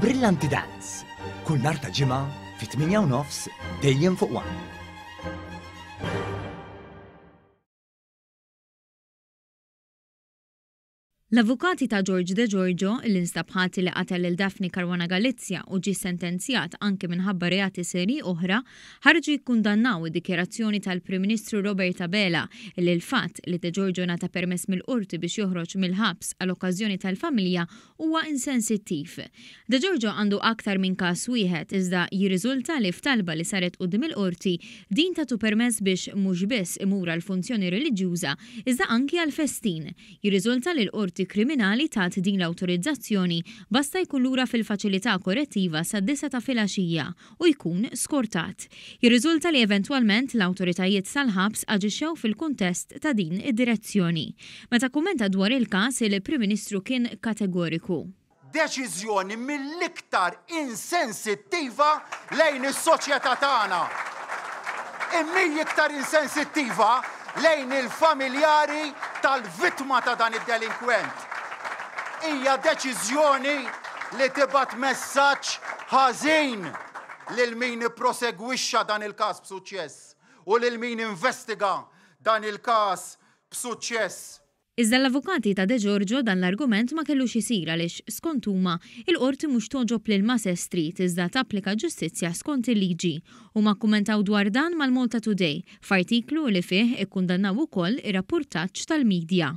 Brillanti Dance, kull nhar ta' ġimgħa fit-8 u nofs dejjem fuq one. L-avukati ta' George De Giorgio, li nstab ħati li qatel lil Daphne Caruana Galizia u ġie sentenzjat anki minħabba reati serji oħra, ħarġu jikkundannaw id-dikjarazzjoni tal-Prim Ministru Robert Abela li l-fatt li De Giorgio ngħata permess mill-Qorti biex joħroġ mill-ħabs għal okkażjoni tal-familja Huwa insensittiv. De Giorgio għandu aktar minn każ wieħed, iżda jirriżulta li f'talba li saret quddiem il-Qorti, din tatu permess biex mhux biss imur għal funzjoni reliġjuża, iżda anki għal festin. Jirriżulta li l-Qorti Kriminali tat din l-awtorizzazzjoni basta jkun lura fil-Faċilità Korrettiva sad-disgħa ta' filgħaxija u jkun skortat. Jirriżulta li eventwalment l-awtoritajiet tal-ħabs aġixxew fil-kuntest ta' din id-direzzjoni. Meta kkummentat dwar il-każ, il-Prim Ministru kien kategoriku. Deċiżjoni mill-iktar insensittiva lejn is-soċjetà tagħna. Im'hi iktar insensittiva lejn il-familjari tal-vittma ta' dan id-delinkwent. hija deċiżjoni li tibgħat messaġġ ħażin lil min ipprosegwixxa dan il-każ b'suċċess u lil min investiga dan il-każ b'suċċess. Iżda l-avukati ta' De Giorgio dan l-argument ma kellux isir għaliex, skont huma, il-Qorti mhux togħġob lil Masestri iżda tapplika ġustizzja skont il-liġi Huma kkummentaw dwar dan mal-Malta Today, f'artiklu li fih ikkundannaw ukoll ir-rappurtaġġ tal-midja.